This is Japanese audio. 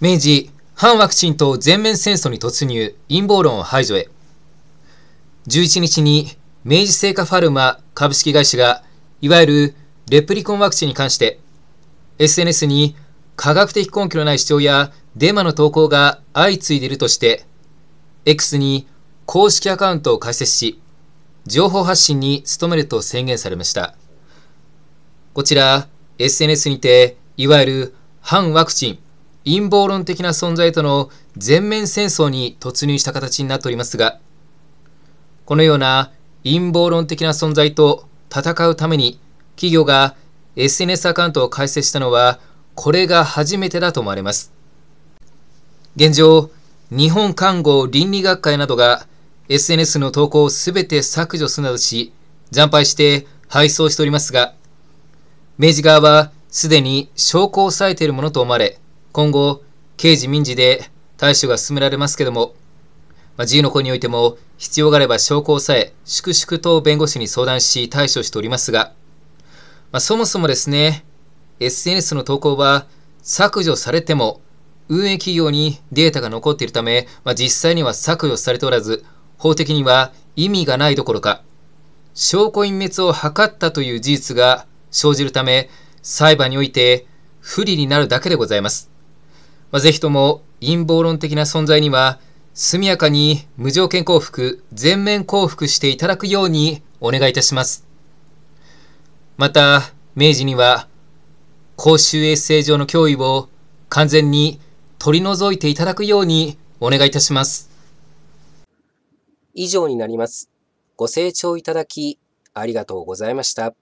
明治、反ワクチンと全面戦争に突入、陰謀論を排除へ。11日に明治製菓ファルマ株式会社が、いわゆるレプリコンワクチンに関して、SNS に科学的根拠のない主張やデマの投稿が相次いでいるとして、X に公式アカウントを開設し、情報発信に努めると宣言されました。こちら、SNS にて、いわゆる反ワクチン、陰謀論的な存在との全面戦争に突入した形になっておりますが、このような陰謀論的な存在と戦うために企業が SNS アカウントを開設したのはこれが初めてだと思われます。現状、日本看護倫理学会などが SNS の投稿をすべて削除するなどし、惨敗して配送しておりますが、明治側はすでに証拠を抑えているものと思われ、今後、刑事民事で対処が進められますけども、まあ、自由の子においても必要があれば証拠を抑え、粛々と弁護士に相談し対処しておりますが、まあ、そもそもですね、SNS の投稿は削除されても運営企業にデータが残っているため、まあ、実際には削除されておらず、法的には意味がないどころか、証拠隠滅を図ったという事実が生じるため、裁判において不利になるだけでございます。まあ、ぜひとも陰謀論的な存在には速やかに無条件降伏、全面降伏していただくようにお願いいたします。また、明治には公衆衛生上の脅威を完全に取り除いていただくようにお願いいたします。以上になります。ご清聴いただきありがとうございました。